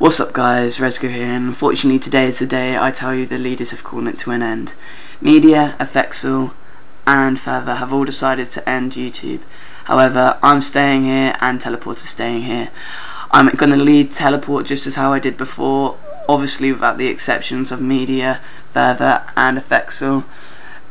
What's up guys, Rezko here, and unfortunately today is the day I tell you the leaders have called it to an end. Media, Afxcel, and FurvR have all decided to end YouTube. However, I'm staying here and Teleport is staying here. I'm going to lead Teleport just as how I did before, obviously without the exceptions of Media, FurvR, and Afxcel.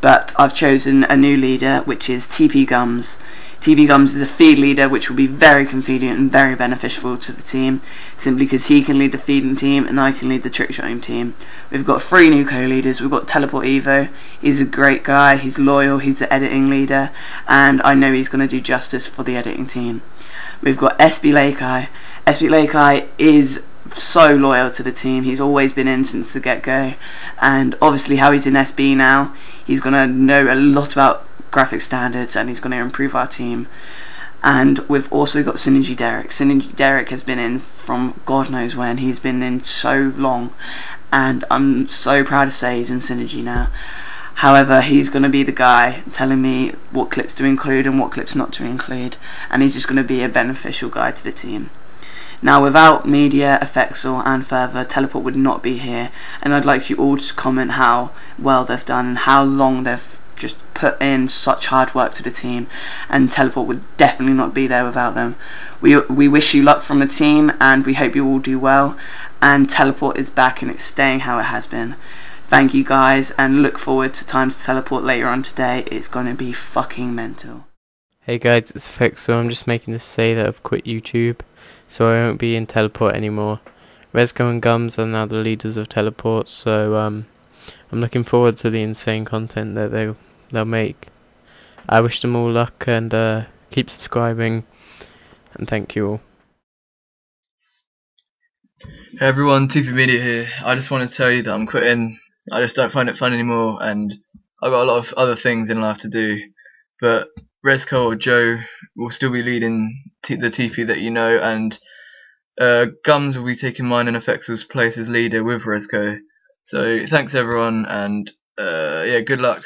But I've chosen a new leader, which is TP Gums. TP Gums is a feed leader which will be very convenient and very beneficial to the team simply because he can lead the feeding team and I can lead the trick shotting team. We've got three new co-leaders. We've got Teleport Evo. He's a great guy. He's loyal. He's the editing leader and I know he's going to do justice for the editing team. We've got SB Lakai. SB Lakai is so loyal to the team. He's always been in since the get-go and obviously how he's in SB now, he's going to know a lot about graphic standards and he's going to improve our team. And we've also got Synergy Derek. Synergy Derek has been in from God knows when. He's been in so long, and I'm so proud to say he's in Synergy now. However, he's going to be the guy telling me what clips to include and what clips not to include, and he's just going to be a beneficial guy to the team. Now, without media, Afxcel, and FurvR, Teleport would not be here, and I'd like you all to comment how well they've done and how long they've just put in such hard work to the team, and Teleport would definitely not be there without them. We we wish you luck from the team, and we hope you all do well. And Teleport is back, and it's staying how it has been. Thank you guys, and look forward to Times to Teleport later on today. It's gonna be fucking mental. Hey guys, it's Fix, so I'm just making this say that I've quit YouTube, so I won't be in Teleport anymore. Rezko and Gums are now the leaders of Teleport, so um, I'm looking forward to the insane content that they'll they'll make. I wish them all luck and uh, keep subscribing, and thank you all. Hey everyone, TP Media here. I just want to tell you that I'm quitting. I just don't find it fun anymore, and I've got a lot of other things in life to do. But Resco or Joe will still be leading the TP that you know, and uh, Gums will be taking mine and Afxcel's place as leader with Resco. So thanks everyone, and uh, yeah, good luck.